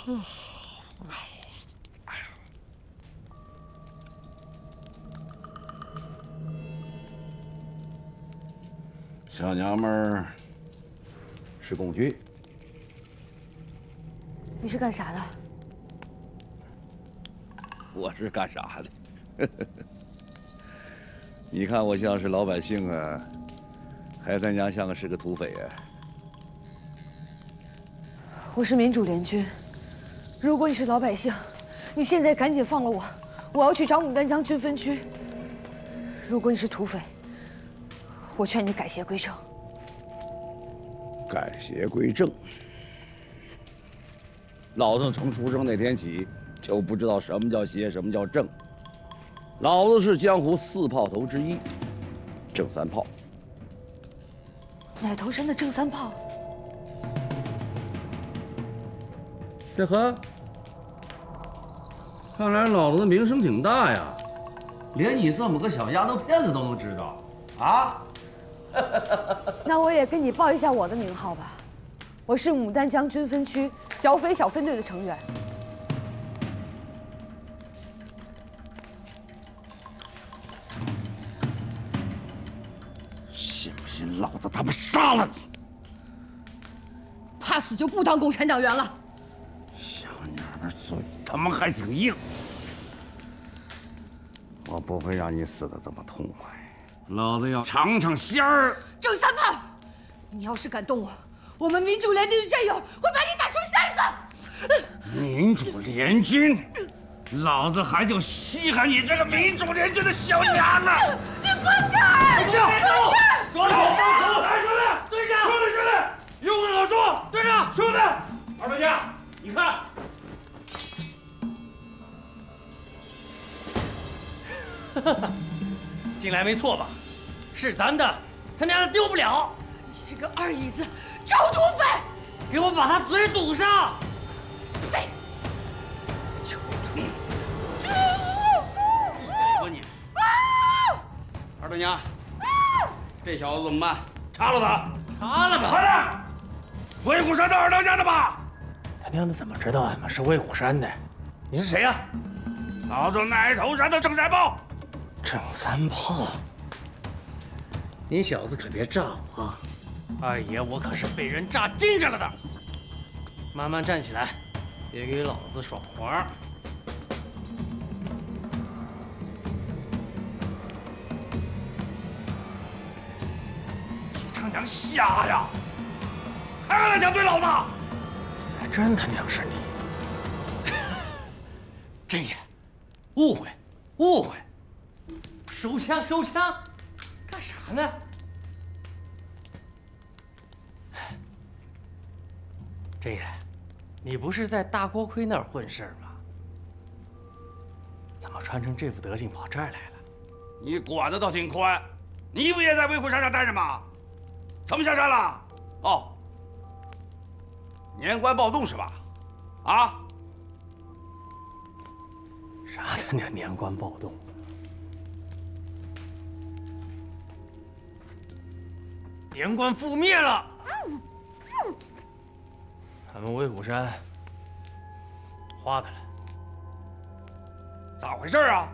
小娘们儿是共军，你是干啥的？我是干啥的？你看我像是老百姓啊，还他娘像个是个土匪啊！我是民主联军。如果你是老百姓，你现在赶紧放了我，我要去找牡丹江军分区。如果你是土匪，我劝你改邪归正。改邪归正？老子从出生那天起就不知道什么叫邪，什么叫正。老子是江湖四炮头之一，正三炮。奶头山的正三炮。这呵，看来老子的名声挺大呀，连你这么个小丫头片子都能知道啊！那我也跟你报一下我的名号吧，我是牡丹江军分区剿匪小分队的成员。信不信老子他妈杀了你？怕死就不当共产党员了。他妈还挺硬，我不会让你死的这么痛快。老子要尝尝鲜儿！郑三炮，你要是敢动我，我们民主联军的战友会把你打成筛子！民主联军，老子还就稀罕你这个民主联军的小娘们！你滚开！停！说好放口！来，兄弟，队长，兄弟，兄弟，有话好说。队长，兄弟，二当家，你看，进来没错吧？是咱的，他娘的丢不了！你这个二椅子，臭土匪！给我把他嘴堵上！呸！臭土匪！闭嘴吧你！二当家，这小子怎么办？查了他！查了吧！快点！魏虎山的二当家的吧？他娘的怎么知道俺们是魏虎山的？你是谁呀？老子奶头山的郑三炮。郑三炮，你小子可别炸我啊！二爷我可是被人炸精神了的。慢慢站起来，别给老子耍滑。你他娘瞎呀！还敢想对老子？还真他娘是你！真爷，误会，误会！收枪，收枪！干啥呢？真爷，你不是在大锅盔那儿混事儿吗？怎么穿成这副德行跑这儿来了？你管的倒挺宽，你不也在威虎山上待着吗？怎么下山了？哦，年关暴动是吧？啊？啥他娘年关暴动？年关覆灭了，咱们威虎山花开了，咋回事啊？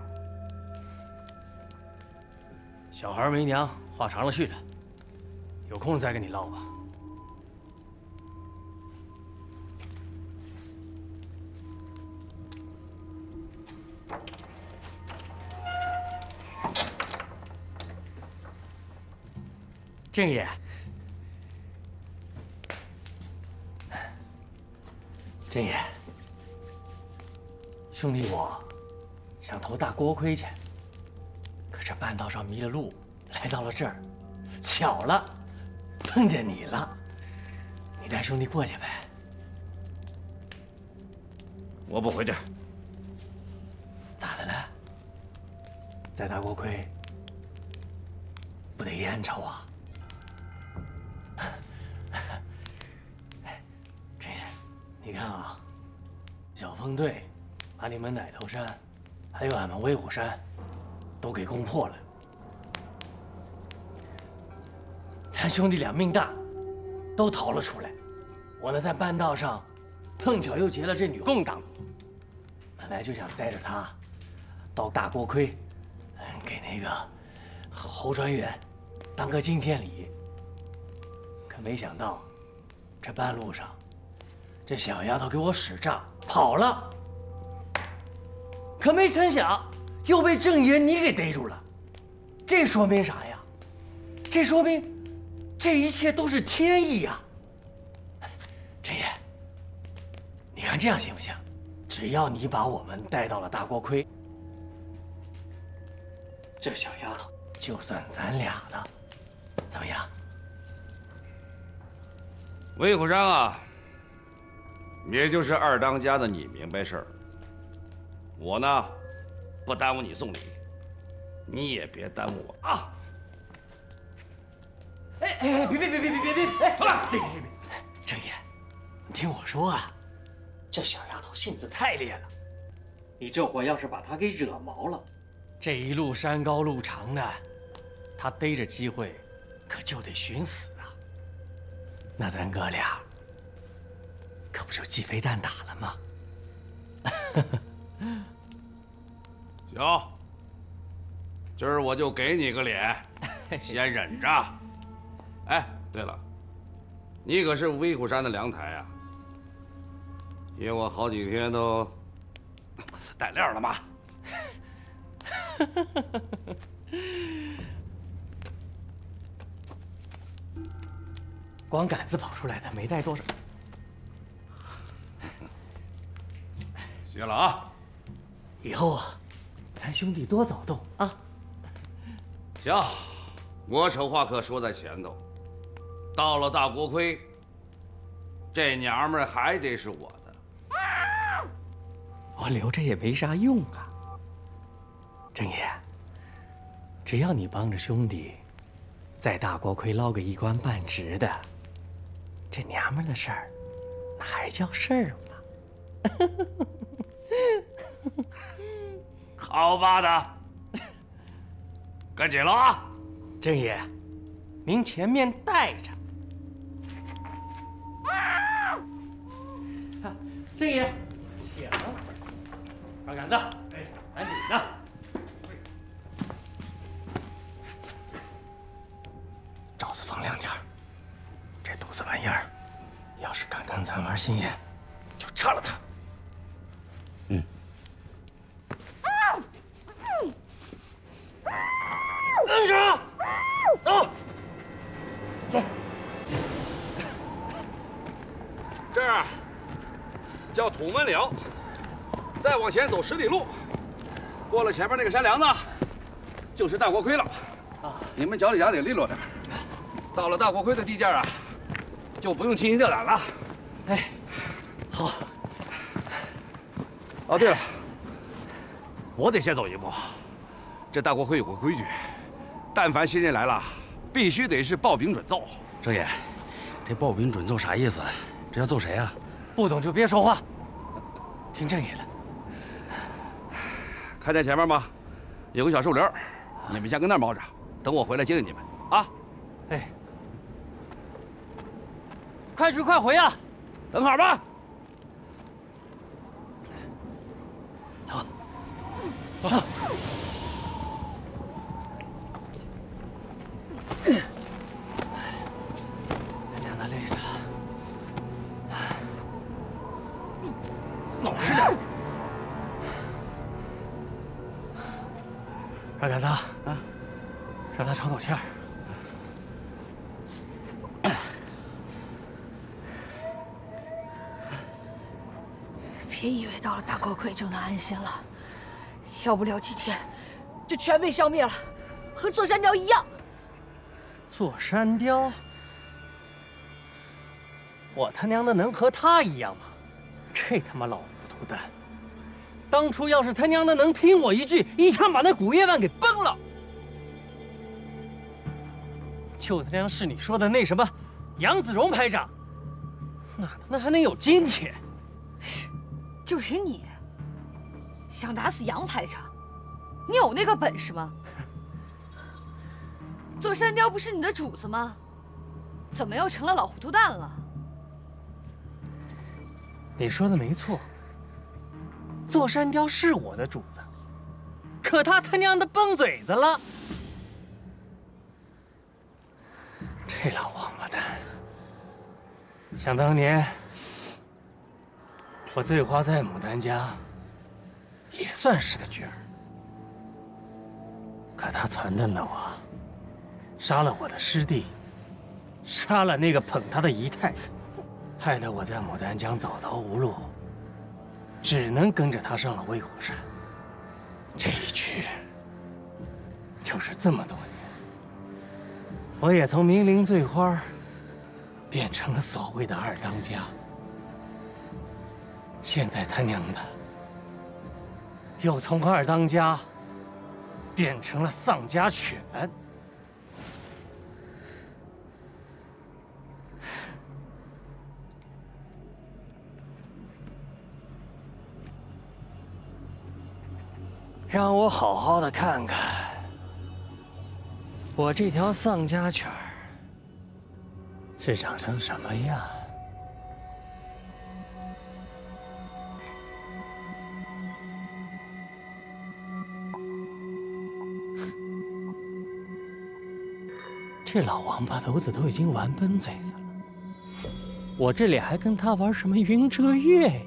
小孩没娘，话长了去了，有空再跟你唠吧。郑爷，郑爷，兄弟我想投大锅盔去，可这半道上迷了路，来到了这儿，巧了，碰见你了，你带兄弟过去呗。我不回去。咋的了？在大锅盔不得烟抽啊？你看啊，小分队把你们奶头山，还有俺们威虎山，都给攻破了。咱兄弟俩命大，都逃了出来。我呢，在半道上碰巧又结了这女共党，本来就想带着她到大锅盔，给那个侯专员当个觐见礼。可没想到，这半路上，这小丫头给我使诈跑了。可没成想，又被郑爷你给逮住了。这说明啥呀？这说明，这一切都是天意呀！郑爷，你看这样行不行？只要你把我们带到了大锅盔，这小丫头就算咱俩的，怎么样？魏虎山啊，也就是二当家的你明白事儿。我呢，不耽误你送礼，你也别耽误我啊！哎哎，别别别别别别别！哎，来，这这这，郑爷，你听我说啊，这小丫头性子太烈了，你这会要是把她给惹毛了，这一路山高路长的，她逮着机会，可就得寻死啊！那咱哥俩，可不就鸡飞蛋打了吗？行，今儿我就给你个脸，先忍着。哎，对了，你可是威虎山的梁台啊，因为我好几天都 带料了嘛。光杆子跑出来的，没带多少。谢了啊！以后啊，咱兄弟多走动啊。行，我丑话可说在前头。到了大锅盔，这娘们还得是我的。我留着也没啥用啊。郑爷，只要你帮着兄弟，在大锅盔捞个一官半职的，这娘们的事儿，那还叫事儿吗？好吧的，赶紧了啊！郑爷，您前面带着。郑爷，请。二杆子，哎，赶紧的。罩子放亮点这犊子玩意儿，要是敢跟咱玩心眼，就撤了他。跟上，走，走。这儿叫土门岭，再往前走十里路，过了前面那个山梁子，就是大锅盔了。啊，你们脚底下得利落点。到了大锅盔的地界啊，就不用提心吊胆了。哎，好。哦，对了，我得先走一步。这大锅盔有个规矩，但凡新人来了，必须得是报禀准奏。郑爷，这报禀准奏啥意思？这要奏谁啊？不懂就别说话，听郑爷的。看见前面吗？有个小树林，你们先跟那儿猫着，等我回来接应你们啊。哎，快去快回啊！等好吧。走，走。就能安心了，要不了几天，就全被消灭了，和座山雕一样。座山雕，我他娘的能和他一样吗？这他妈老糊涂蛋！当初要是他娘的能听我一句，一枪把那古月万给崩了，就他娘是你说的那什么杨子荣排长，哪他妈还能有今天？是，就是你，想打死杨排长，你有那个本事吗？座山雕不是你的主子吗？怎么又成了老糊涂蛋了？你说的没错，座山雕是我的主子，可他他娘的崩嘴子了。这老王八蛋！想当年，我醉花在牡丹江，也算是个角儿。可他撺掇的我，杀了我的师弟，杀了那个捧他的姨太太，害得我在牡丹江走投无路，只能跟着他上了威虎山。这一去，就是这么多年。我也从名伶醉花，变成了所谓的二当家。现在他娘的，又从二当家。变成了丧家犬，让我好好的看看我这条丧家犬是长成什么样。这老王八犊子都已经玩崩嘴子了，我这里还跟他玩什么云遮月呀？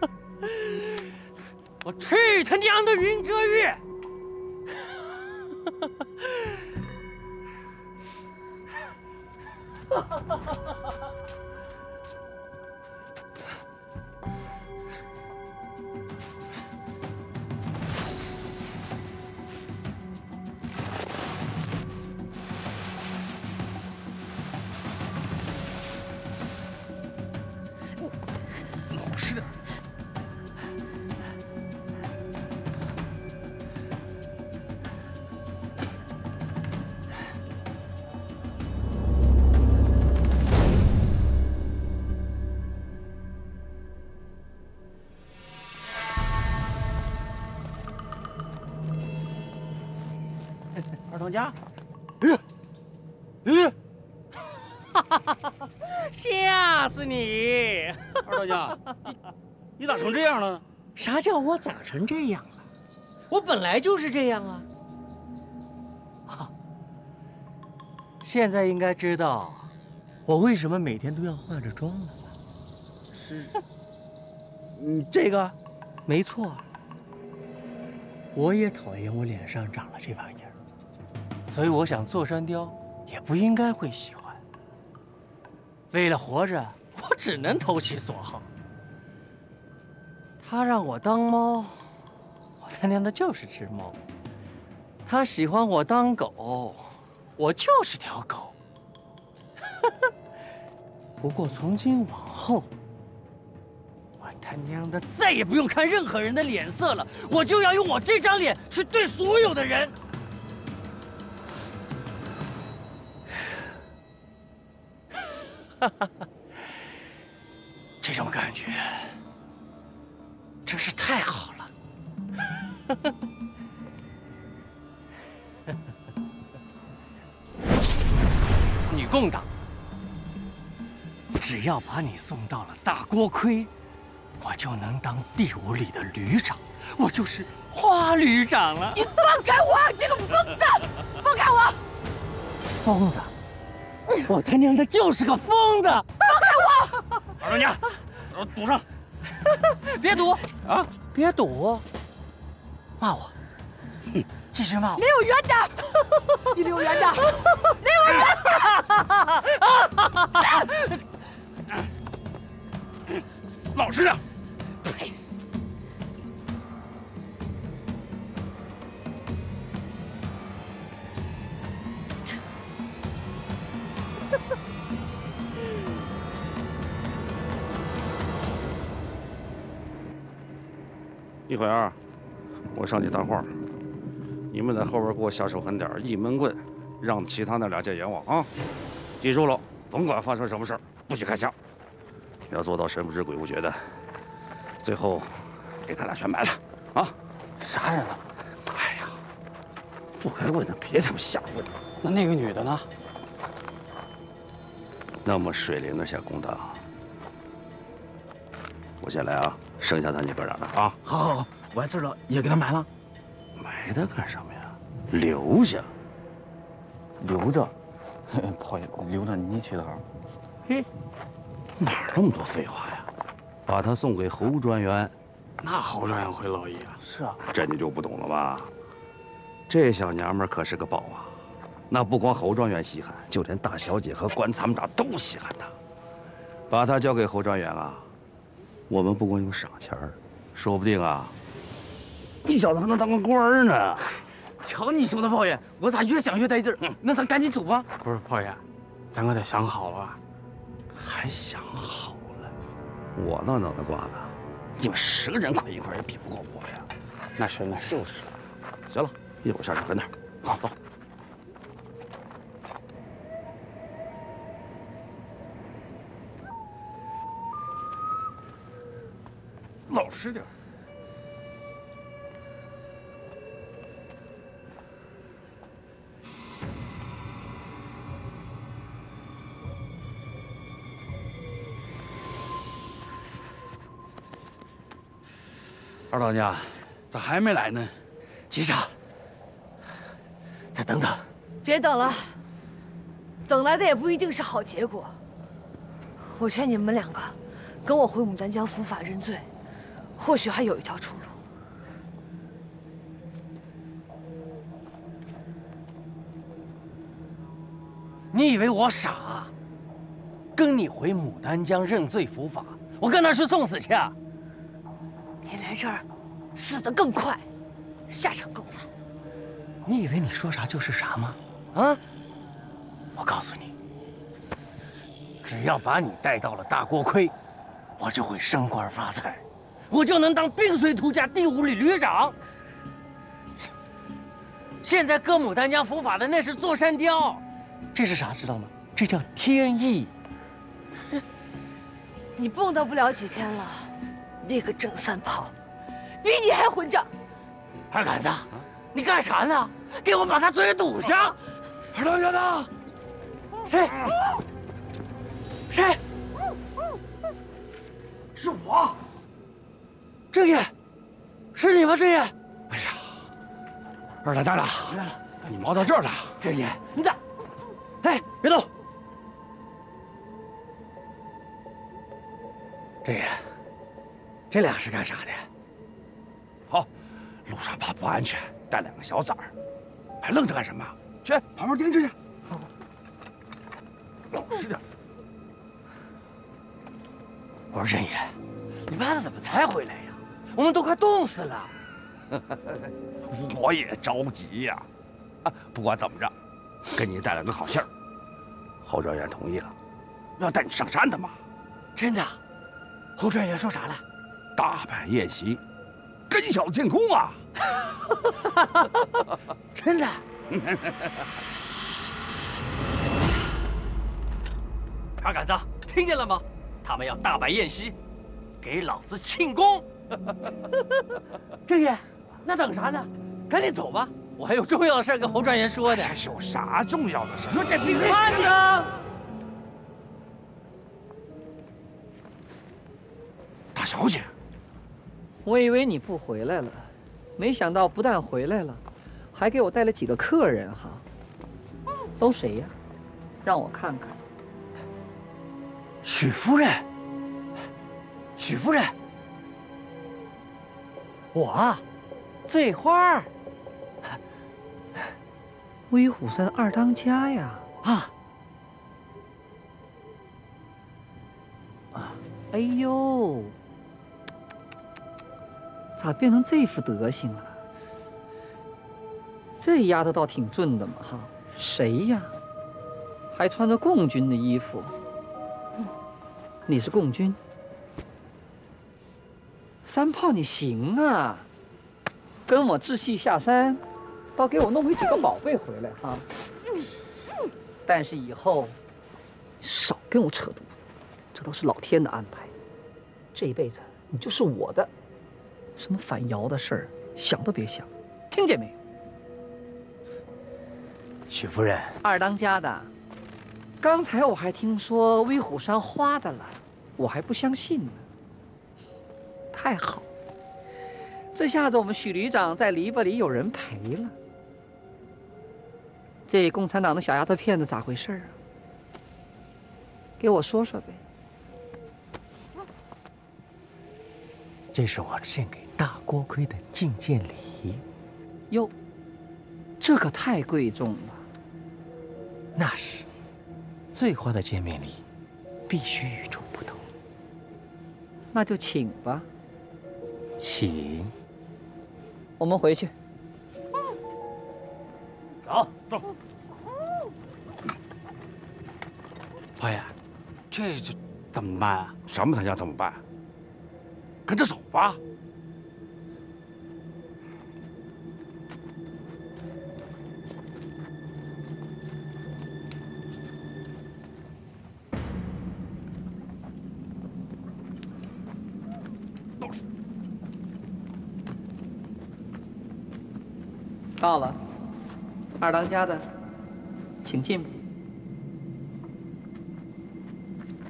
我去他娘的云遮月！哈哈哈哈哈死你！二当家，你你咋成这样了？啥叫我咋成这样了？我本来就是这样啊！啊，现在应该知道我为什么每天都要化着妆了吧？是，你这个，没错，我也讨厌我脸上长了这玩意儿。所以我想，座山雕也不应该会喜欢。为了活着，我只能投其所好。他让我当猫，我他娘的就是只猫。他喜欢我当狗，我就是条狗。不过从今往后，我他娘的再也不用看任何人的脸色了，我就要用我这张脸去对所有的人。哈 哈要把你送到了大锅盔，我就能当第五旅的旅长，我就是花旅长了。你放开我，这个疯子！放开我！疯子！我他娘的就是个疯子！放开我！二当家，我堵上！别堵啊！别堵！骂我！哼，继续骂我！离我远点！你离我远点！离我远点！老实点！呸！一会儿，我上去搭话，你们在后边给我下手狠点，一闷棍，让其他那俩见阎王啊！记住了，甭管发生什么事儿，不许开枪，要做到神不知鬼不觉的，最后给他俩全埋了啊！啥人啊？哎呀，不该问的别他妈瞎问。那那个女的呢？那么水灵的下公党，我先来啊，剩下咱姐哥俩的啊。好，好，好，完事了也给他埋了，埋他干什么呀？留下。留着。不好意思，留着你娶她。嘿，哪儿那么多废话呀？把他送给侯专员。那侯专员会乐意啊？是啊，这你就不懂了吧？这小娘们可是个宝啊！那不光侯专员稀罕，就连大小姐和关参谋长都稀罕她。把她交给侯专员啊，我们不光有赏钱儿，说不定啊，你小子还能当个官呢。瞧你说的，炮爷，我咋越想越带劲儿？那咱赶紧走吧。不是炮爷，咱可得想好了。还想好了？我那脑袋瓜子，你们十个人捆一块也比不过我呀。那是那是。就是。行了，一会儿下去狠点。好，走。老实点。当家，咋还没来呢？急啥？再等等。别等了，等来的也不一定是好结果。我劝你们两个，跟我回牡丹江伏法认罪，或许还有一条出路。你以为我傻？啊跟你回牡丹江认罪伏法，我跟他是送死去啊！你来这儿，死得更快，下场更惨。你以为你说啥就是啥吗？啊！我告诉你，只要把你带到了大锅盔，我就会升官发财，我就能当兵随图家第五旅旅长。现在割牡丹江伏法的那是座山雕，这是啥知道吗？这叫天意。你蹦跶不了几天了。那个郑三炮，比你还混账！二杆子，你干啥呢？给我把他嘴堵上！二当家的，谁？谁？是我，郑爷，是你吗？郑爷！哎呀，二当家的，你冒到这儿了。郑爷，你咋？哎，别动！郑爷。这俩是干啥的？好，路上怕不安全，带两个小崽儿，还愣着干什么？去旁边盯着去。老实点。我说振爷，你妈的怎么才回来呀？我们都快冻死了。我也着急呀。啊，不管怎么着，给你带来个好信儿。侯专员同意了，要带你上山的嘛。真的？侯专员说啥了？大摆宴席，跟小建功啊！真的？二杆子，听见了吗？他们要大摆宴席，给老子庆功！郑爷，那等啥呢？赶紧走吧，我还有重要的事跟侯专员说呢。这有啥重要的事？说这兵慢着。大小姐。我以为你不回来了，没想到不但回来了，还给我带了几个客人哈。都谁呀？让我看看。许夫人，许夫人，我啊，醉花儿，威虎山二当家呀！啊啊，哎呦！咋变成这副德行了？这丫头倒挺俊的嘛，哈！谁呀？还穿着共军的衣服。你是共军？三炮，你行啊！跟我置气下山，倒给我弄回几个宝贝回来哈。但是以后少跟我扯犊子，这都是老天的安排。这一辈子你就是我的。什么反姚的事儿，想都别想，听见没有？许夫人，二当家的，刚才我还听说威虎山花的了，我还不相信呢。太好。这下子我们许旅长在篱笆里有人陪了。这共产党的小丫头片子咋回事啊？给我说说呗。这是我献给大锅盔的觐见礼。哟，这可太贵重了。那是，最花的见面礼，必须与众不同。那就请吧。请。我们回去。走走。老爷，这这怎么办啊？什么才叫怎么办？跟着走吧。到了，二当家的，请进。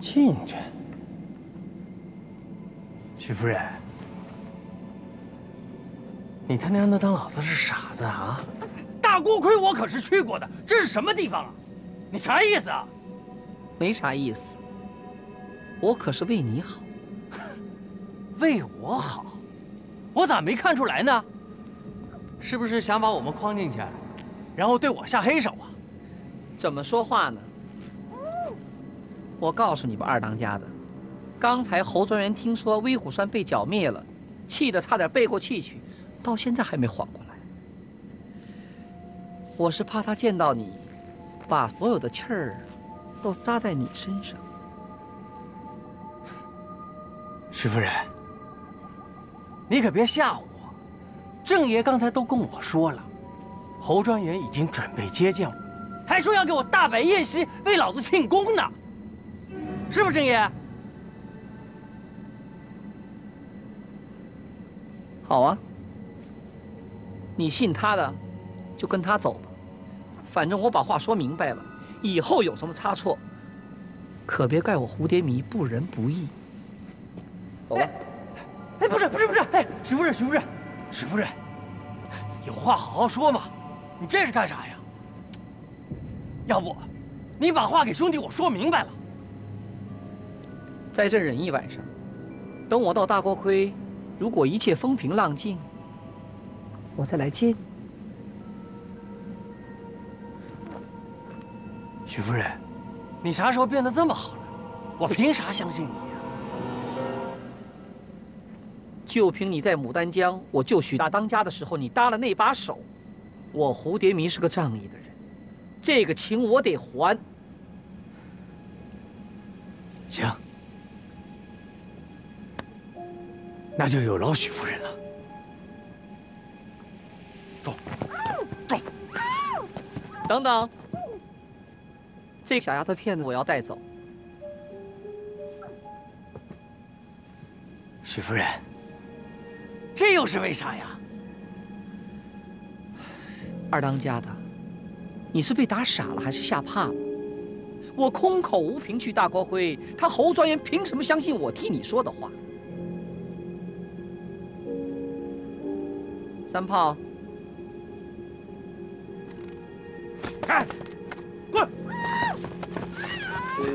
进去。许夫人，你他娘的当老子是傻子啊？大锅盔我可是去过的，这是什么地方啊？你啥意思啊？没啥意思，我可是为你好。为我好？我咋没看出来呢？是不是想把我们框进去，然后对我下黑手啊？怎么说话呢？我告诉你吧，二当家的，刚才侯专员听说威虎山被剿灭了，气得差点背过气去，到现在还没缓过来。我是怕他见到你，把所有的气儿都撒在你身上。徐夫人，你可别吓唬我。郑爷刚才都跟我说了，侯专员已经准备接见我，还说要给我大摆宴席，为老子庆功呢。是不是郑爷？好啊，你信他的，就跟他走吧。反正我把话说明白了，以后有什么差错，可别怪我蝴蝶迷不仁不义。走吧。哎，不是不是不是，哎，徐夫人徐夫人，许夫人，有话好好说嘛。你这是干啥呀？要不，你把话给兄弟我说明白了。在这忍一晚上，等我到大锅盔，如果一切风平浪静，我再来接你。许夫人，你啥时候变得这么好了？我凭啥相信你就凭你在牡丹江我救许大当家的时候，你搭了那把手。我蝴蝶迷是个仗义的人，这个情我得还。行。那就有劳许夫人了。走，走。等等，这小丫头片子我要带走。许夫人，这又是为啥呀？二当家的，你是被打傻了还是吓怕了？我空口无凭去大国会，他侯专员凭什么相信我替你说的话？三炮，开，滚！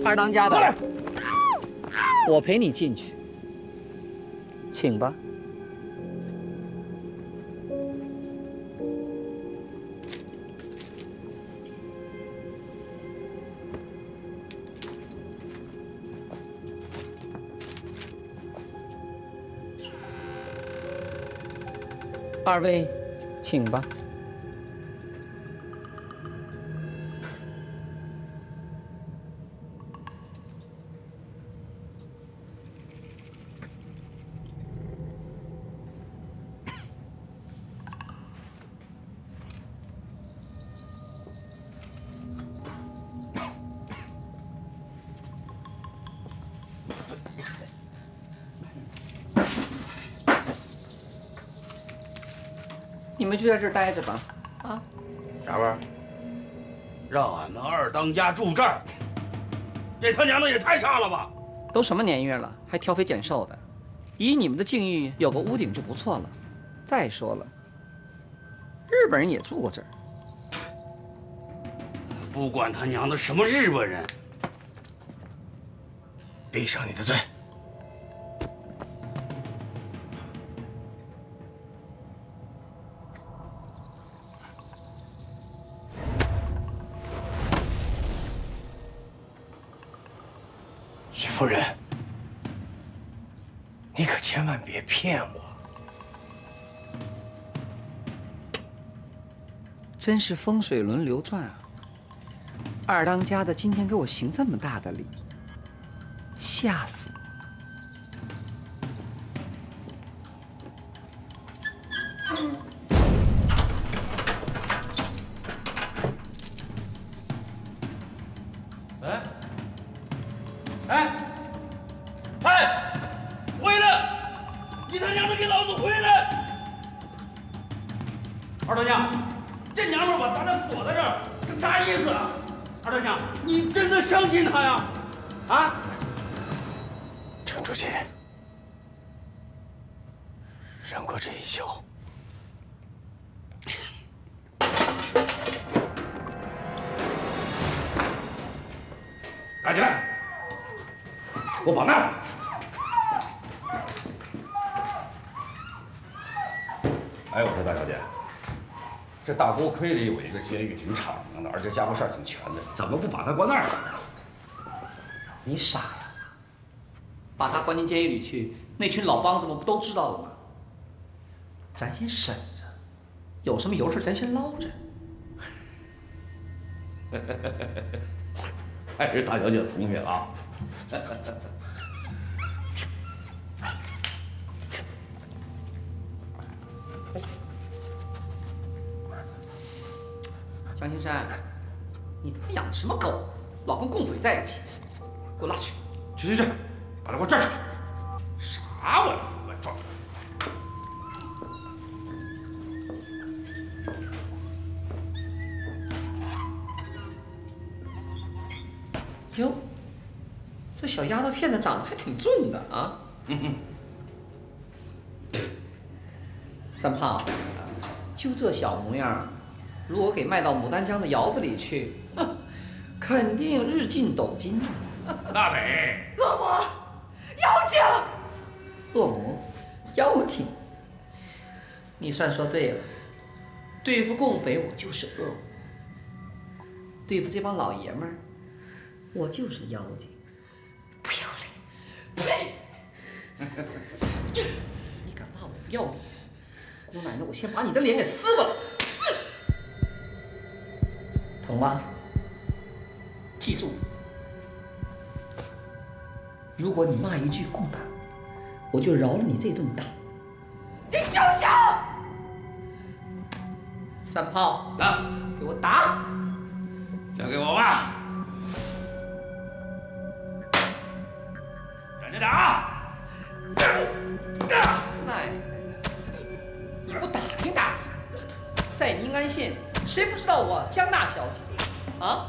二当家的，我陪你进去，请吧。二位，请吧。们就在这儿待着吧，啊？啥味儿？让俺们二当家住这儿，这他娘的也太差了吧！都什么年月了，还挑肥拣瘦的？以你们的境遇，有个屋顶就不错了。再说了，日本人也住过这儿。不管他娘的什么日本人，闭上你的嘴！夫人，你可千万别骗我！真是风水轮流转啊！二当家的今天给我行这么大的礼，吓死我！大锅盔里有一个监狱，挺敞亮的，而且家伙事儿挺全的，怎么不把他关那儿呢？你傻呀？把他关进监狱里去，那群老帮子们不都知道了吗？咱先审着，有什么油水咱先捞着。还 是大小姐聪明啊！跟共匪在一起，给我拉去！去去去，把他给我拽出来！啥玩意儿？我抓！哟，这小丫头片子长得还挺俊的啊！三胖，就这小模样，如果给卖到牡丹江的窑子里去，哼肯定日进斗金啊！大北，恶魔，妖精！恶魔，妖精，你算说对了。对付共匪，我就是恶魔；对付这帮老爷们儿，我就是妖精。不要脸！呸！你敢骂我不要脸？姑奶奶，我先把你的脸给撕了！疼吗？记住，如果你骂一句共党，我就饶了你这顿打。你休想！三炮，来，给我打！交给我吧。忍着点啊！奶奶的，你不打听打听？在宁安县，谁不知道我江大小姐？啊？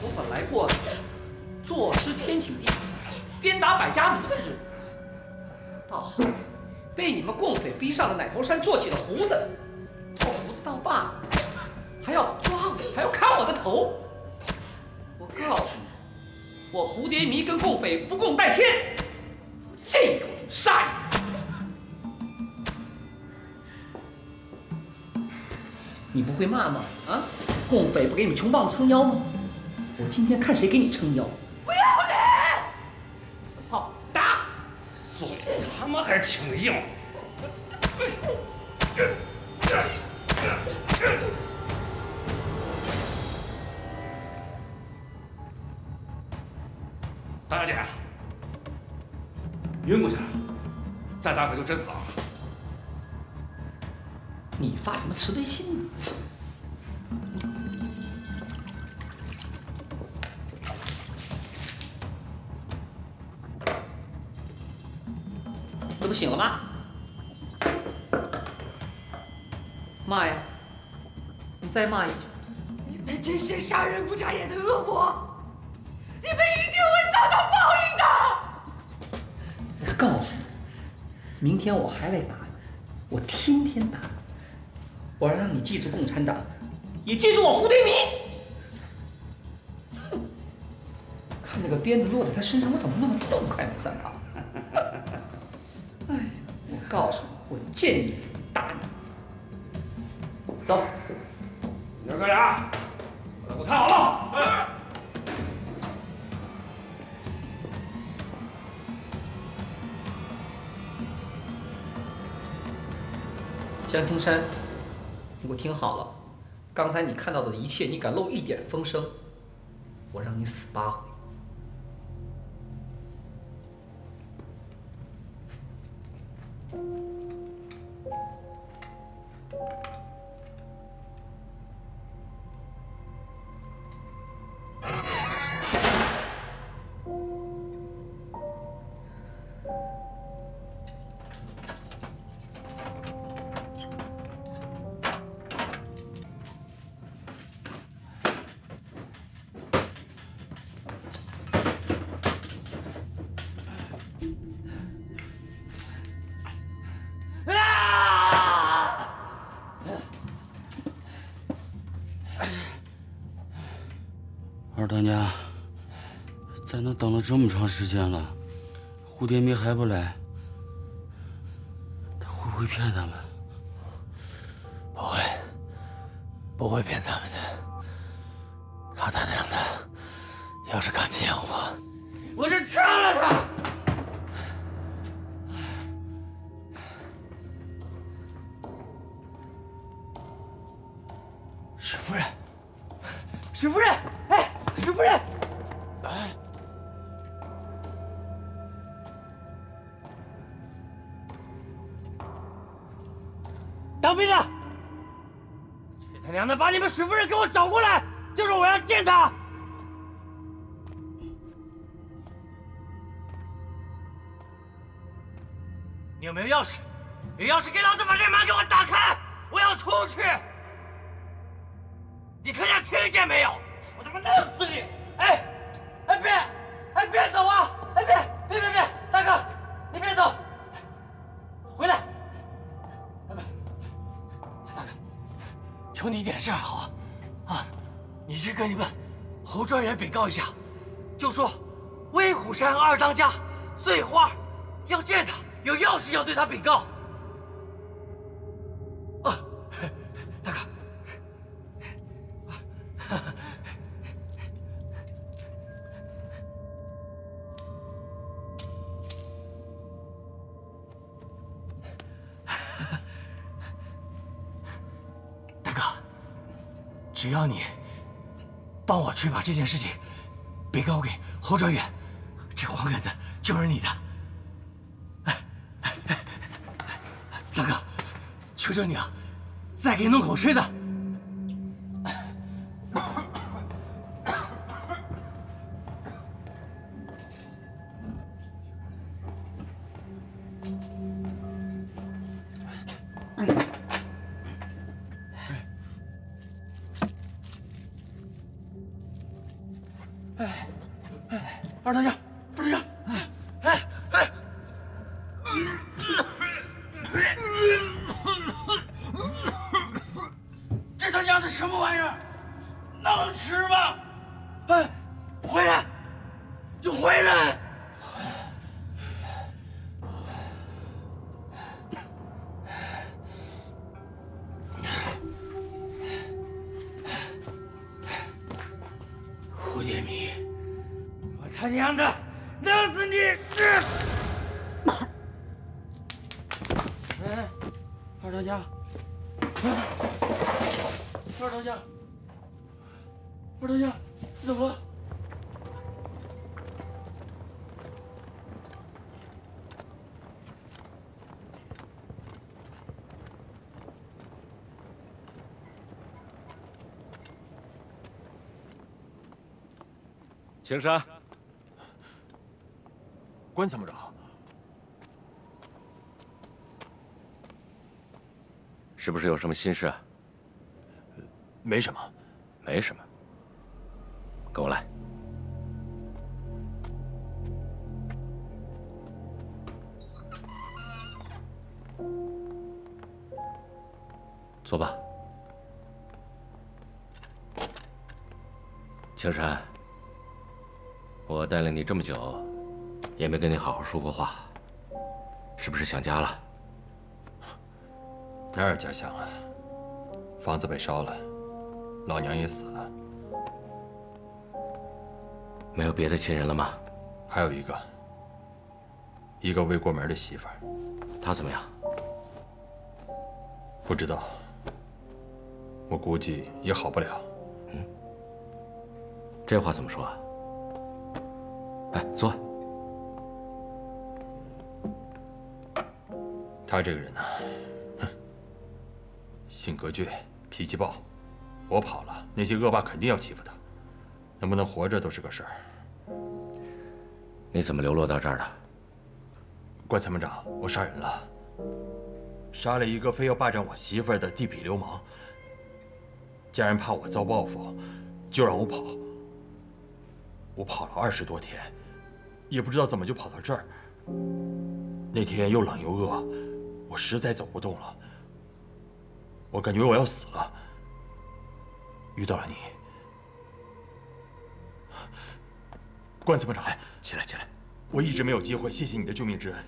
我本来过坐吃千顷地，鞭打百家奴的日子，到后来被你们共匪逼上了奶头山，做起了胡子，做胡子当爸，还要抓我，还要砍我的头。我告诉你，我蝴蝶迷跟共匪不共戴天，这个杀一个。你不会骂吗？啊，共匪不给你们穷棒子撑腰吗？我今天看谁给你撑腰。不要脸！三炮打！嘴他妈还挺硬。大小姐，晕过去了，再打可就真死了。你发什么慈悲心呢？醒了吗？骂呀！你再骂一句。你们这些杀人不眨眼的恶魔，你们一定会遭到报应的！我告诉你，明天我还来打你，我天天打你，我让你记住共产党，也记住我胡德明。哼，看那个鞭子落在他身上，我怎么那么痛快呢？三胖，见你一次打你一次。走，你们哥俩，给我看好了。江青山，你给我听好了，刚才你看到的一切，你敢漏一点风声，我让你死八回。等了这么长时间了，蝴蝶迷还不来，他会不会骗咱们？不会，不会骗咱们的。他他娘的，要是敢骗我，我就杀了他！把你们史夫人给我找过来，就是我要见她。你有没有钥匙？有钥匙给老子把这门给我打开，我要出去。你他娘听见没有？我他妈弄死你！这样好啊！啊，你去跟你们侯专员禀告一下，就说威虎山二当家醉花要见他，有要事要对他禀告。帮你帮我去把这件事情禀告给侯专员，这黄杆子就是你的。大哥，求求你了，再给你弄口吃的。当青山关参谋长是不是有什么心事啊？没什么。没什么。跟我来。坐吧。青山带了你这么久，也没跟你好好说过话，是不是想家了？哪有家乡啊？房子被烧了，老娘也死了，没有别的亲人了吗？还有一个，一个未过门的媳妇儿。她怎么样？不知道，我估计也好不了。嗯，这话怎么说啊？他这个人呢，哼，性格倔，脾气暴。我跑了，那些恶霸肯定要欺负他，能不能活着都是个事儿。你怎么流落到这儿的？关参谋长，我杀人了，杀了一个非要霸占我媳妇儿的地痞流氓。家人怕我遭报复，就让我跑。我跑了二十多天，也不知道怎么就跑到这儿。那天又冷又饿，我实在走不动了，我感觉我要死了。遇到了你，关参谋长，起来，起来。我一直没有机会谢谢你的救命之恩。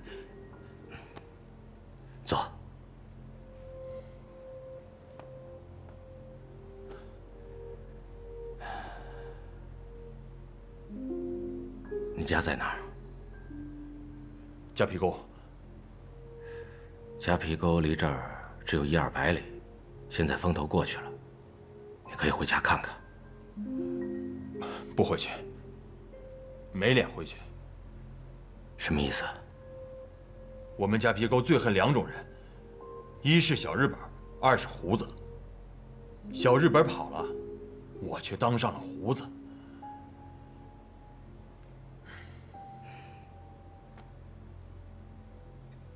走。你家在哪儿？夹皮沟。夹皮沟离这儿只有一二百里，现在风头过去了，你可以回家看看。不回去，没脸回去。什么意思？我们夹皮沟最恨两种人，一是小日本，二是胡子。小日本跑了，我却当上了胡子。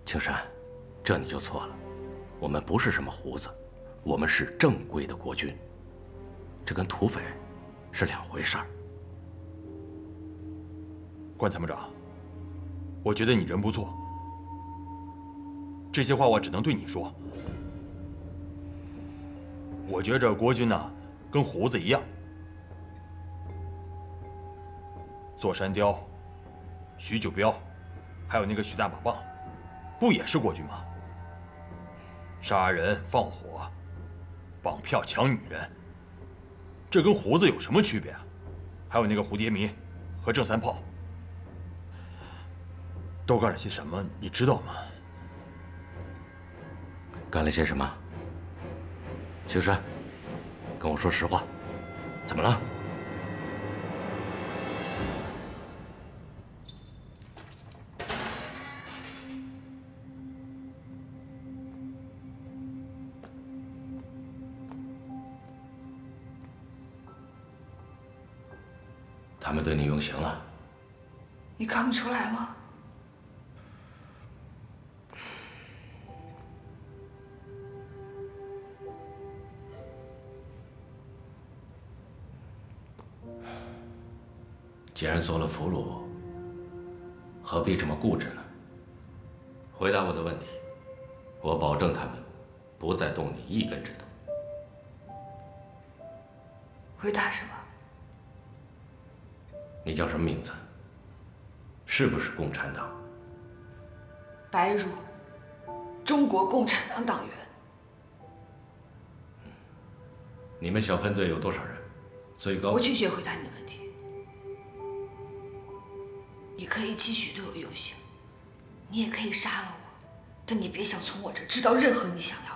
青山，这你就错了，我们不是什么胡子，我们是正规的国军。这跟土匪是两回事儿。关参谋长。我觉得你人不错，这些话我只能对你说。我觉着国军呢，跟胡子一样，座山雕、徐九彪，还有那个许大马棒，不也是国军吗？杀人放火、绑票抢女人，这跟胡子有什么区别啊？还有那个蝴蝶迷和郑三炮。都干了些什么？你知道吗？干了些什么？青山，跟我说实话，怎么了？用刑了？你看不出来吗？既然做了俘虏，何必这么固执呢？回答我的问题，我保证他们不再动你一根指头。回答什么？你叫什么名字？是不是共产党？白茹，中国共产党党员。你们小分队有多少人？最高？我拒绝回答你的问题。你可以继续对我用刑，你也可以杀了我，但你别想从我这知道任何你想要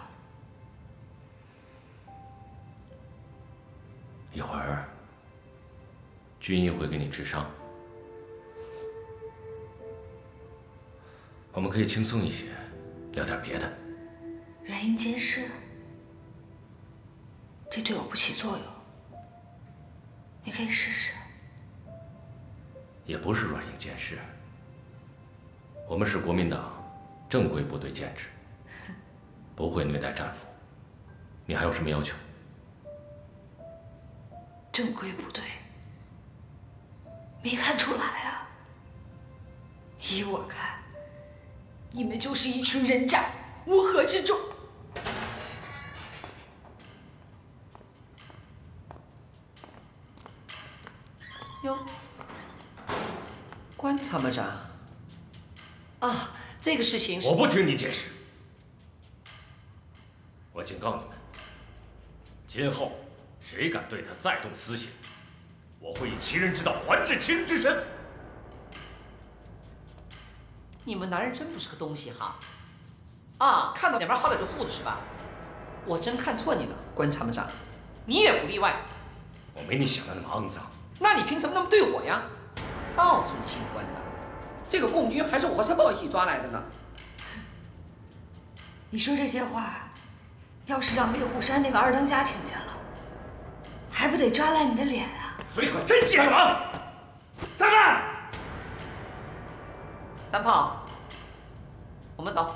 军医会给你治伤，我们可以轻松一些，聊点别的。软硬兼施，这对我不起作用。你可以试试。也不是软硬兼施，我们是国民党正规部队建制，不会虐待战俘。你还有什么要求？正规部队，没看出来啊。依我看你们就是一群人渣乌合之众。哟关参谋长。啊这个事情我不听你解释。我警告你们今后谁敢对他再动私刑我会以其人之道还治其人之身。你们男人真不是个东西哈！啊，看到两边好歹就护着是吧？我真看错你了，关参谋长，你也不例外。我没你想的那么肮脏。那你凭什么那么对我呀？告诉你姓关的，这个共军还是我和三炮一起抓来的呢。你说这些话，要是让魏虎山那个二当家听见了，还不得抓烂你的脸啊？嘴可真贱啊！站开！三炮，我们走。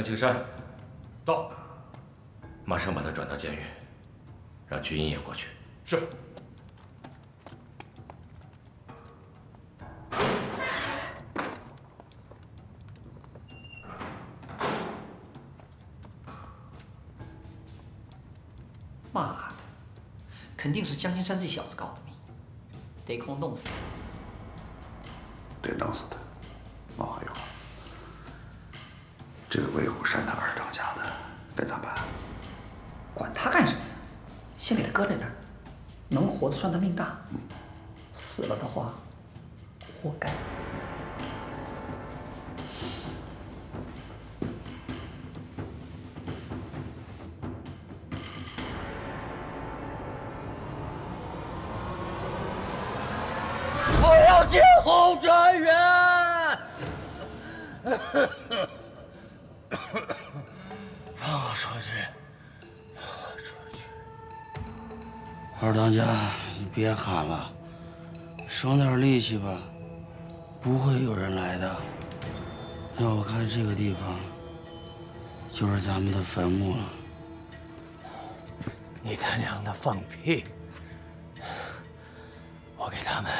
江青山，到。马上把他转到监狱，让军医也过去。是。妈的，肯定是江青山这小子搞的密，得空弄死他。得弄死他。哦，还有，这个魏虎山的二当家的该咋办？管他干什么呀？先给他搁在那儿，能活的算他命大，死了的话，活该。我要见侯专员。二当家，你别喊了，省点力气吧，不会有人来的。要我看这个地方，就是咱们的坟墓了。你他娘的放屁！我给他们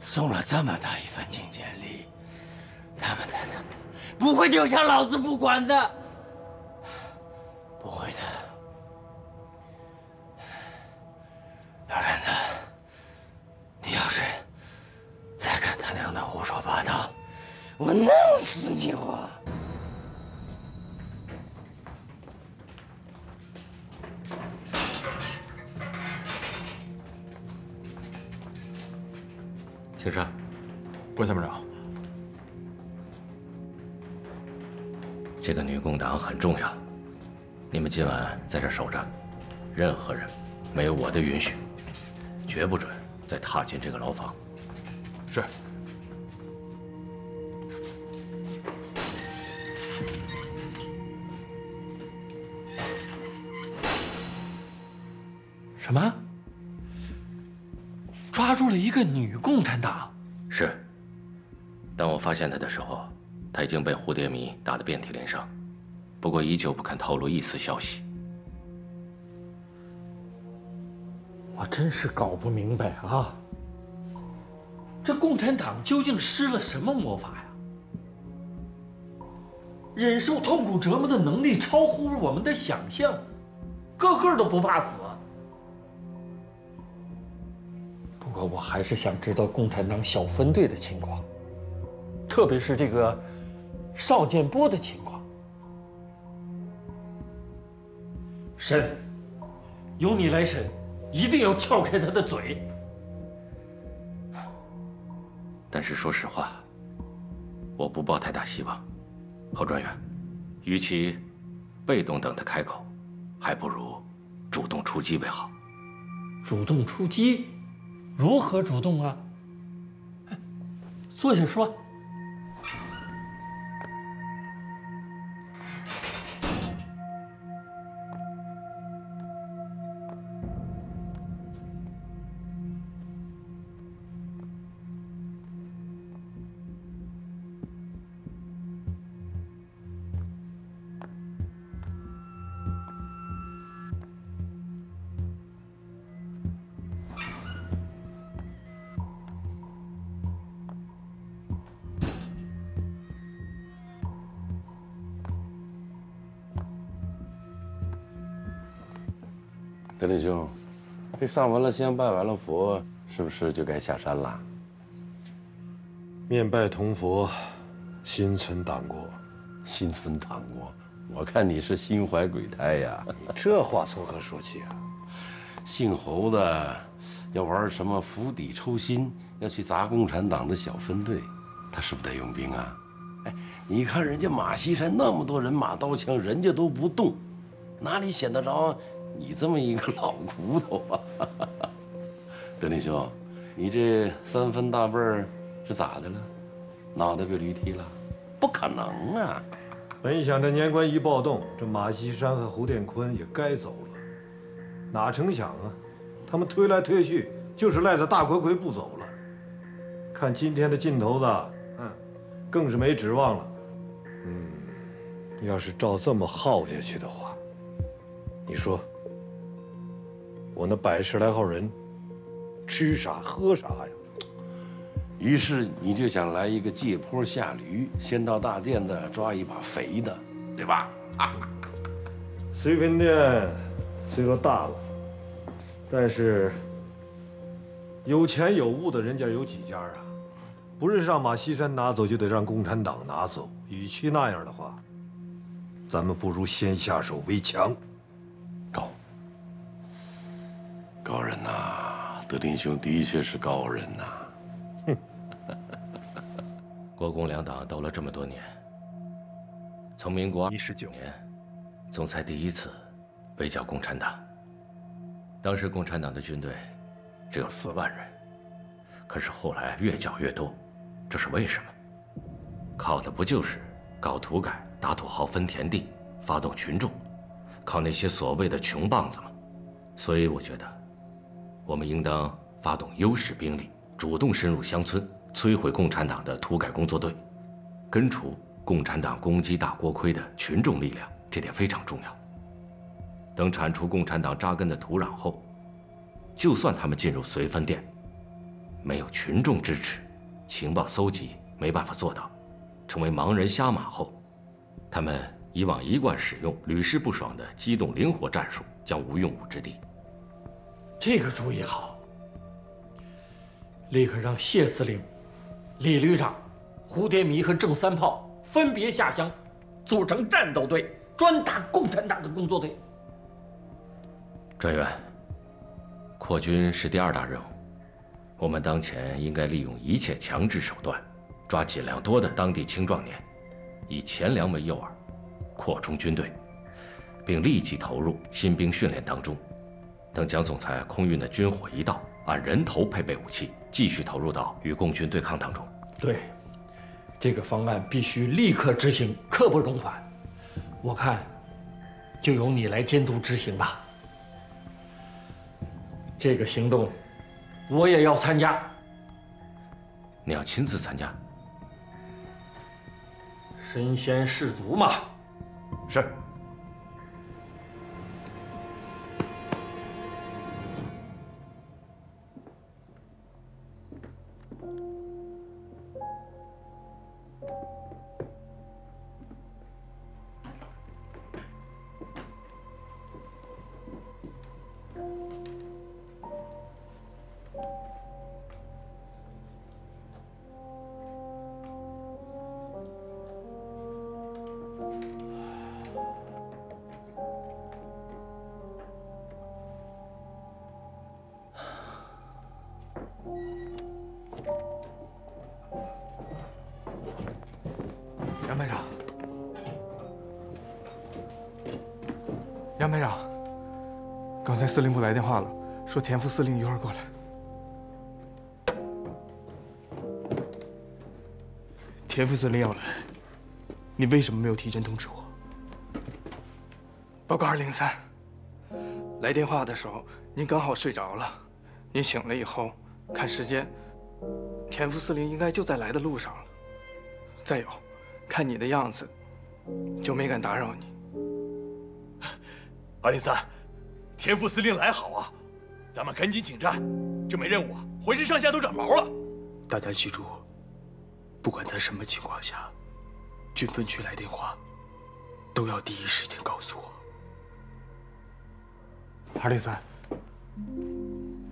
送了这么大一份进谏礼，他们他娘的不会丢下老子不管的，踏进这个牢房。是。什么？抓住了一个女共产党？是。当我发现她的时候，她已经被蝴蝶迷打得遍体鳞伤，不过依旧不肯透露一丝消息。我真是搞不明白啊！这共产党究竟施了什么魔法呀？忍受痛苦折磨的能力超乎我们的想象，个个都不怕死。不过我还是想知道共产党小分队的情况，特别是这个邵建波的情况。审，由你来审，一定要撬开他的嘴。但是说实话，我不抱太大希望。侯专员，与其被动等他开口，还不如主动出击为好。主动出击，如何主动啊？坐下说。这上完了香，拜完了佛，是不是就该下山了？面拜同佛，心存党国。心存党国，我看你是心怀鬼胎呀！这话从何说起啊？姓侯的要玩什么釜底抽薪，要去砸共产党的小分队，他是不是得用兵啊？哎，你看人家马锡山那么多人马刀枪，人家都不动，哪里显得着你这么一个老骨头啊？德林兄，你这三分大辈儿是咋的了？脑袋被驴踢了？不可能啊！本想着年关一暴动，这马锡山和胡殿坤也该走了，哪成想啊，他们推来推去，就是赖着大国魁不走了。看今天的劲头子，嗯，更是没指望了。嗯，要是照这么耗下去的话，你说我那百十来号人吃啥喝啥呀？于是你就想来一个借坡下驴，先到大店子抓一把肥的，对吧？随平店虽说大了，但是有钱有物的人家有几家啊？不是让马锡山拿走，就得让共产党拿走。与其那样的话，咱们不如先下手为强。高人呐，德林兄的确是高人呐。国共两党斗了这么多年，从民国一十九年，总裁第一次围剿共产党。当时共产党的军队只有四万人，可是后来越剿越多，这是为什么？靠的不就是搞土改、打土豪、分田地、发动群众，靠那些所谓的穷棒子吗？所以我觉得，我们应当发动优势兵力，主动深入乡村。摧毁共产党的土改工作队，根除共产党攻击大锅盔的群众力量，这点非常重要。等铲除共产党扎根的土壤后，就算他们进入绥芬店，没有群众支持，情报搜集没办法做到，成为盲人瞎马后，他们以往一贯使用屡试不爽的机动灵活战术将无用武之地。这个主意好，立刻让谢司令。李旅长、蝴蝶迷和郑三炮分别下乡，组成战斗队，专打共产党的工作队。专员，扩军是第二大任务，我们当前应该利用一切强制手段，抓尽量多的当地青壮年，以钱粮为诱饵，扩充军队，并立即投入新兵训练当中。等蒋总裁空运的军火一到，按人头配备武器。继续投入到与共军对抗当中。对，这个方案必须立刻执行，刻不容缓。我看，就由你来监督执行吧。这个行动，我也要参加。你要亲自参加？身先士卒嘛。是。说田副司令一会儿过来。田副司令要来，你为什么没有提前通知我？报告二零三，来电话的时候您刚好睡着了，您醒了以后看时间，田副司令应该就在来的路上了。再有，看你的样子，就没敢打扰你。二零三。田副司令来好啊，咱们赶紧请战。这枚任务啊，浑身上下都长毛了。大家记住，不管在什么情况下，军分区来电话，都要第一时间告诉我。二零三，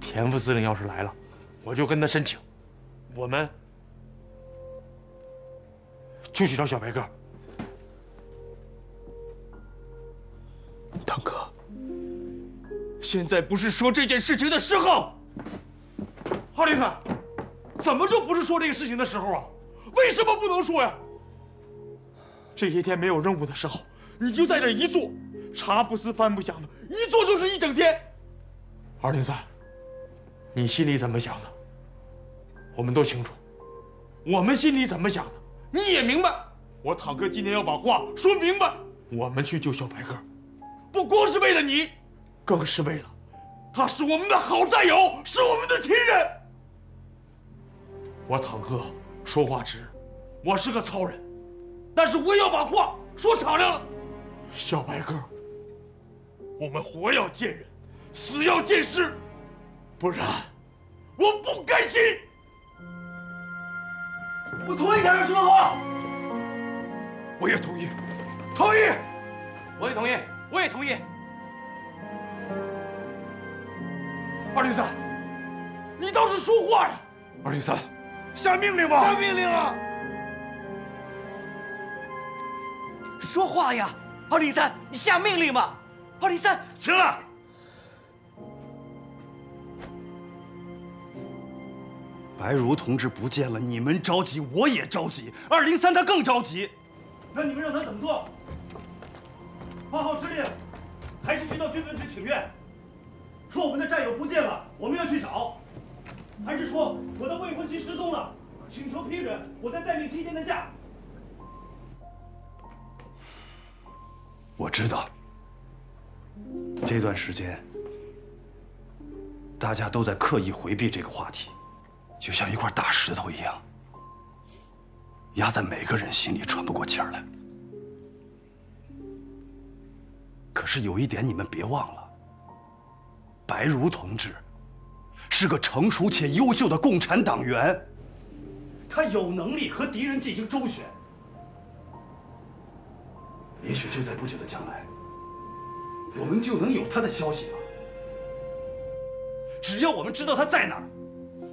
田副司令要是来了，我就跟他申请，我们就去找小白鸽。堂哥，现在不是说这件事情的时候。二零三，怎么就不是说这个事情的时候啊？为什么不能说呀？这些天没有任务的时候，你就在这一坐，茶不思饭不想的，一坐就是一整天。二零三，你心里怎么想的？我们都清楚，我们心里怎么想的，你也明白。我堂哥今天要把话说明白，我们去救小白鸽，不光是为了你，更是为了他是我们的好战友，是我们的亲人。我堂哥说话直，我是个糙人，但是我也要把话说敞亮了。小白鸽，我们活要见人，死要见尸，不然我不甘心。我同意凯瑞说的话，我也同意，同意，我也同意，我也同意。二零三，你倒是说话呀！二零三，下命令吧！下命令啊！说话呀！二零三，你下命令吧！二零三，行了。白如同志不见了，你们着急，我也着急。二零三他更着急，那你们让他怎么做？发号施令，还是去到军分局请愿，说我们的战友不见了，我们要去找；还是说我的未婚妻失踪了，请求批准我在待命期间的假？我知道，这段时间大家都在刻意回避这个话题。就像一块大石头一样，压在每个人心里，喘不过气儿来。可是有一点你们别忘了，白如同志是个成熟且优秀的共产党员，他有能力和敌人进行周旋。也许就在不久的将来，我们就能有他的消息了。只要我们知道他在哪儿。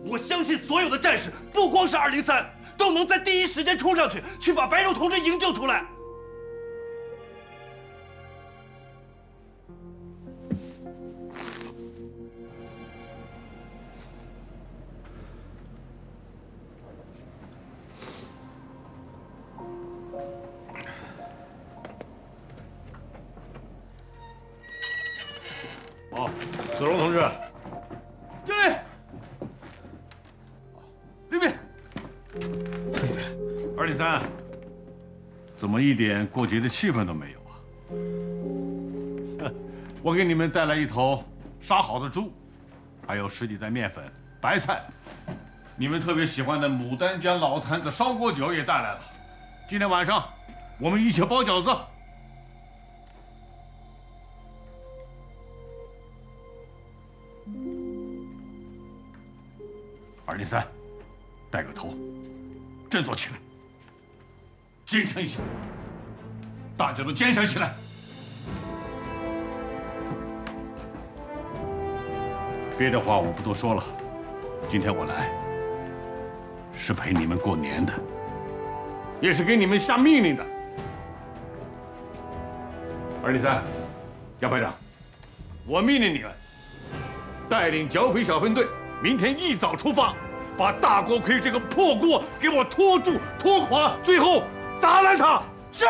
我相信所有的战士，不光是二零三，都能在第一时间冲上去，去把白肉同志营救出来。一点过节的气氛都没有啊？我给你们带来一头杀好的猪，还有十几袋面粉、白菜，你们特别喜欢的牡丹江老坛子烧锅酒也带来了。今天晚上我们一起包饺子。二零三，带个头，振作起来。坚强一些，大家都坚强起来。别的话我不多说了，今天我来是陪你们过年的，也是给你们下命令的。二零三，杨排长，我命令你们带领剿匪小分队，明天一早出发，把大锅盔这个破锅给我拖住、拖垮，最后。砸烂他！是，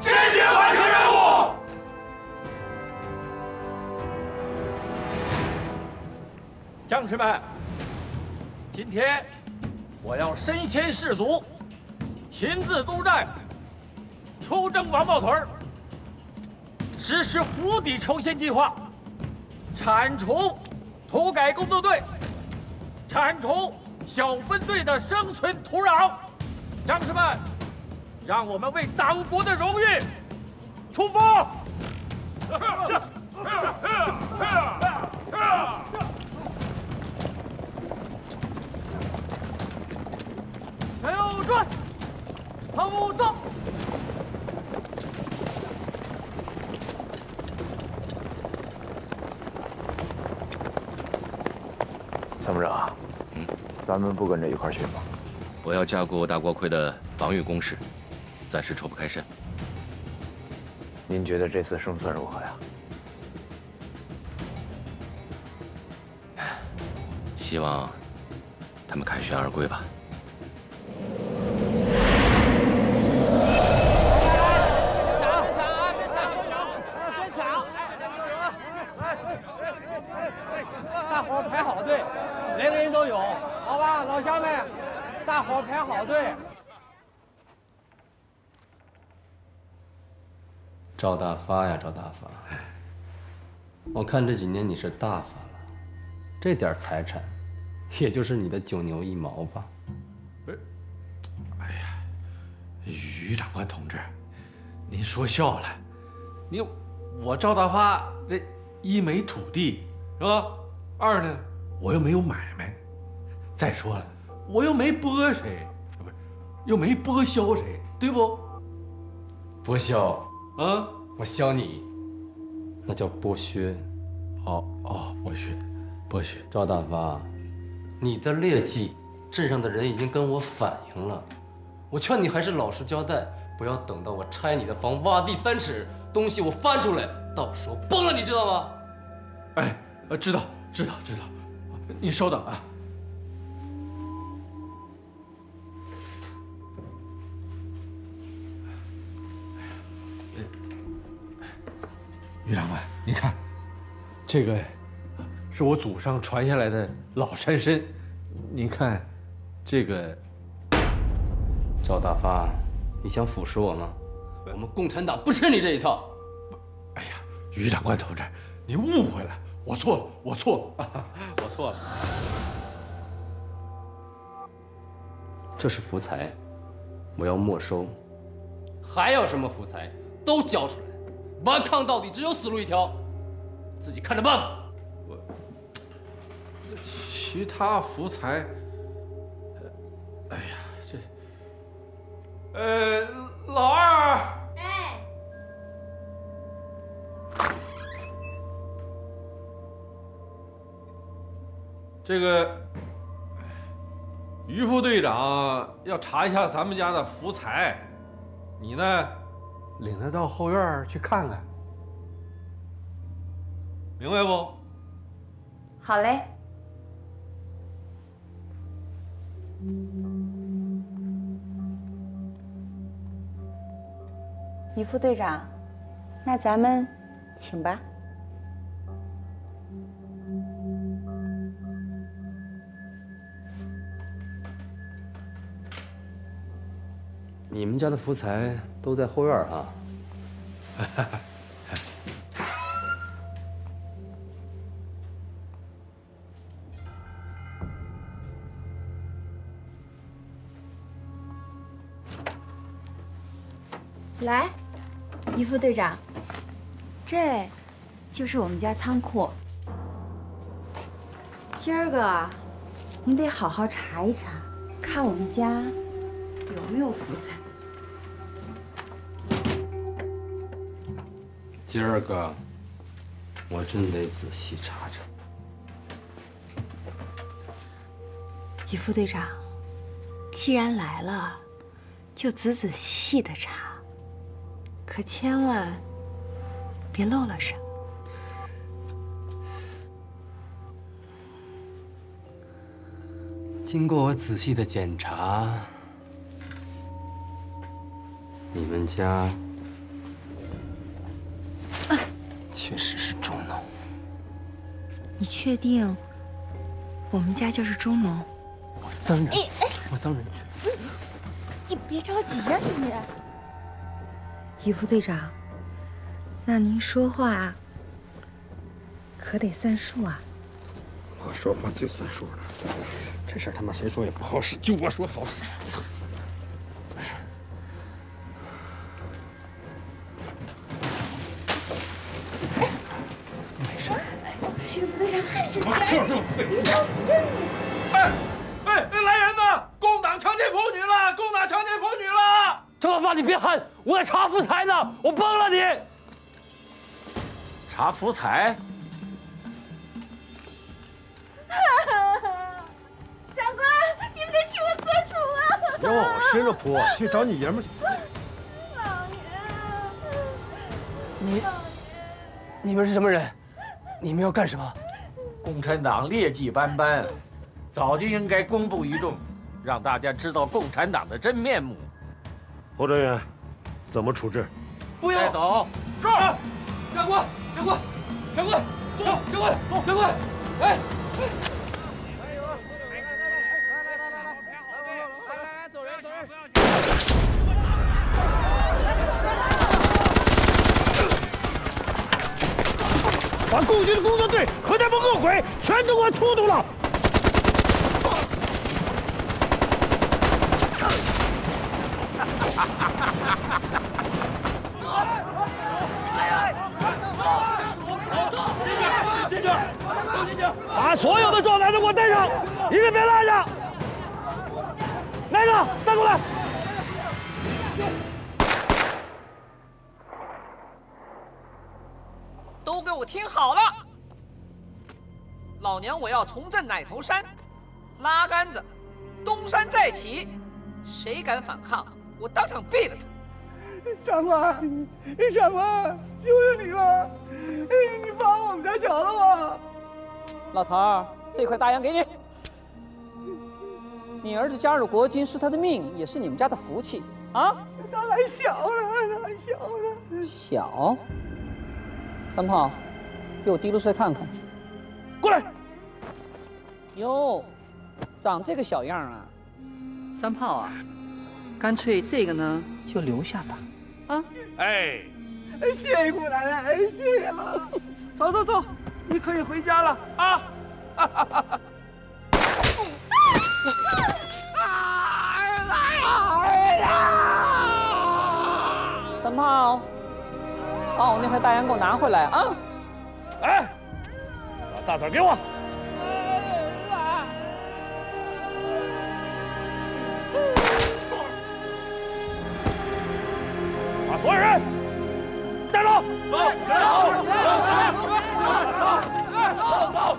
坚决完成任务。将士们，今天我要身先士卒，亲自督战，出征王豹屯，实施釜底抽薪计划，铲除土改工作队，铲除小分队的生存土壤。将士们！让我们为党国的荣誉出发。向右转跑步走参谋长嗯。咱们不跟着一块去吧我要加固大锅盔的防御工事。暂时抽不开身。您觉得这次胜算如何呀？希望他们凯旋而归吧。大伙排好队，来的人都有，好吧，老乡们，大伙排好队。赵大发呀，赵大发，我看这几年你是大发了，这点财产，也就是你的九牛一毛吧。不是，哎呀，于长官同志，您说笑了，你我赵大发这一没土地是吧？二呢，我又没有买卖。再说了，我又没剥谁，不是，又没剥削谁，对不？剥削啊！我削你，那叫剥削。哦哦，剥削，剥削。赵大发，你的劣迹，镇上的人已经跟我反映了。我劝你还是老实交代，不要等到我拆你的房，挖地三尺，东西我翻出来，到时候崩了，你知道吗？哎，呃，知道。知道知道，你稍等啊。你看，这个是我祖上传下来的老山参，您看，这个。赵大发，你想腐蚀我吗？我们共产党不吃你这一套。哎呀，于长官同志，你误会了。我错了，我错了，我错了。这是福财，我要没收。还要什么福财，都交出来！顽抗到底，只有死路一条，自己看着办吧。我，其他福财，哎呀，这，呃，老二。这个于副队长要查一下咱们家的福财，你呢，领他到后院去看看，明白不？好嘞。于副队长，那咱们请吧。你们家的福财都在后院啊！来，于副队长，这就是我们家仓库。今儿个，您得好好查一查，看我们家有没有福财。今儿个，我真得仔细查查。于副队长，既然来了，就仔仔细细的查，可千万别漏了什么。经过我仔细的检查，你们家。确实是中农。你确定我们家就是中农？我当然，我当然确定。你别着急呀，你。余副队长，那您说话可得算数啊。我说话最算数了，这事他妈谁说也不好使，就我说好使。我在查福财呢，我崩了你！查福财？长官。你们得替我做主啊别往我身上扑，去找你爷们去。老爷你，你们是什么人？你们要干什么？共产党劣迹斑斑，早就应该公布于众，让大家知道共产党的真面目。侯专员，怎么处置？不要！走。是。长官，长官，长官，走，长官，走，长官，哎。把共军的工作队和他们恶鬼全都给我突突了！进去，都进去！把所有的壮男都给我带上，一个别落下！哪个带过来？都给我听好了！老娘我要重振奶头山，拉杆子，东山再起，谁敢反抗，我当场毙了他！长官，长官，求求你了，你放我们家小子吧！老头儿，这块大洋给你。你儿子加入国军是他的命，也是你们家的福气啊！他还小呢，他还小呢。小。三炮，给我提溜出来看看。过来。哟，长这个小样啊！三炮啊，干脆这个呢就留下吧。啊，哎，谢谢姑奶奶，谢谢了。走走走，你可以回家了啊！三炮，把我那块大洋给我拿回来啊！哎，把大枣给我。所有人带走。走，全走，走，走，走，走，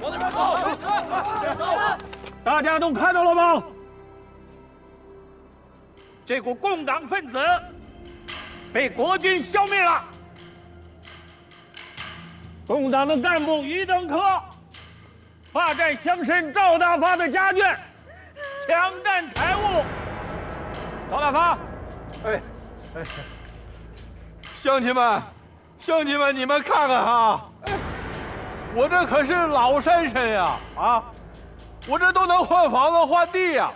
往那边走。走。大家都看到了吗？这股共党分子被国军消灭了。共党的干部于登科霸占乡绅赵大发的家眷，强占财物。赵大发，哎，乡亲们，乡亲们，你们看看哈，我这可是老山参呀，啊，我这都能换房子换地呀，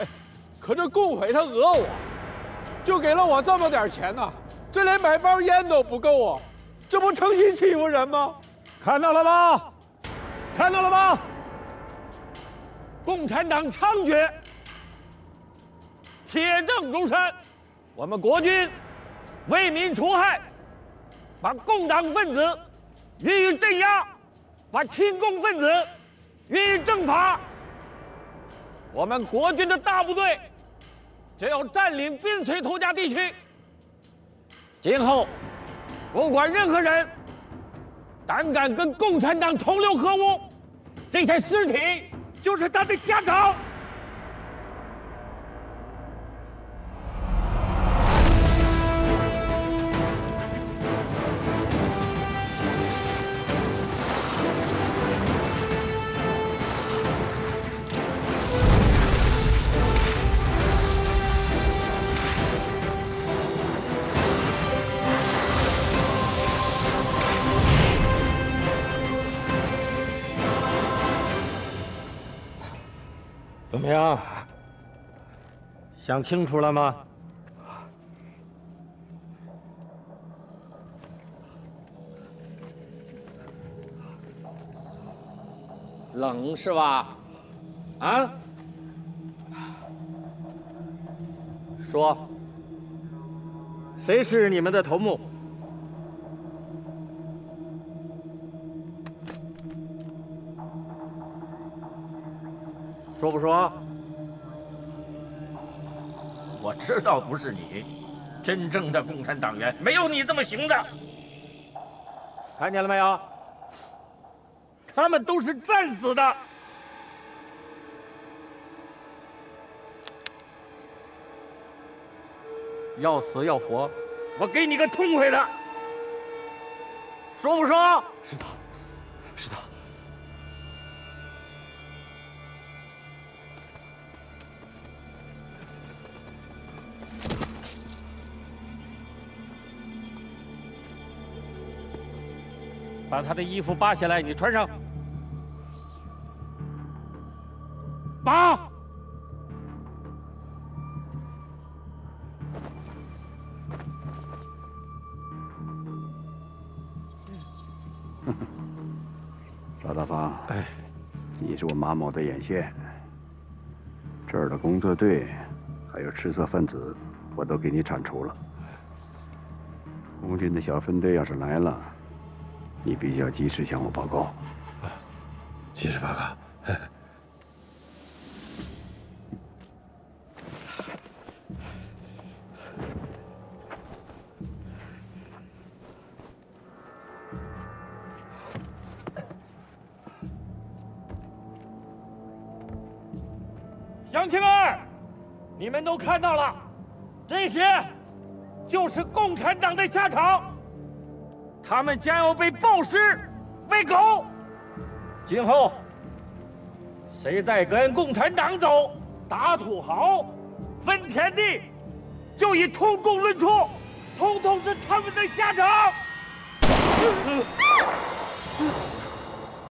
哎，可这共匪他讹我，就给了我这么点钱呢，这连买包烟都不够啊，这不诚心欺负人吗？看到了吗？看到了吗？共产党猖獗，铁证如山。我们国军为民除害，把共党分子予以镇压，把亲共分子予以正法。我们国军的大部队只要占领滨绥头家地区。今后，不管任何人胆敢跟共产党同流合污，这些尸体就是他的下场。么样？想清楚了吗？冷是吧？啊？说，谁是你们的头目？说不说？我知道不是你真正的共产党员没有你这么行的。看见了没有？他们都是战死的。要死要活我给你个痛快的。说不说？是他是他把他的衣服扒下来，你穿上。扒。赵大方，哎，你是我马某的眼线，这儿的工作队还有赤色分子，我都给你铲除了。红军的小分队要是来了，你必须要及时向我报告。及时报告。乡亲们，你们都看到了，这些就是共产党的下场，他们将要被暴尸喂狗。今后，谁再跟共产党走，打土豪、分田地，就以通共论处，通通是他们的下场。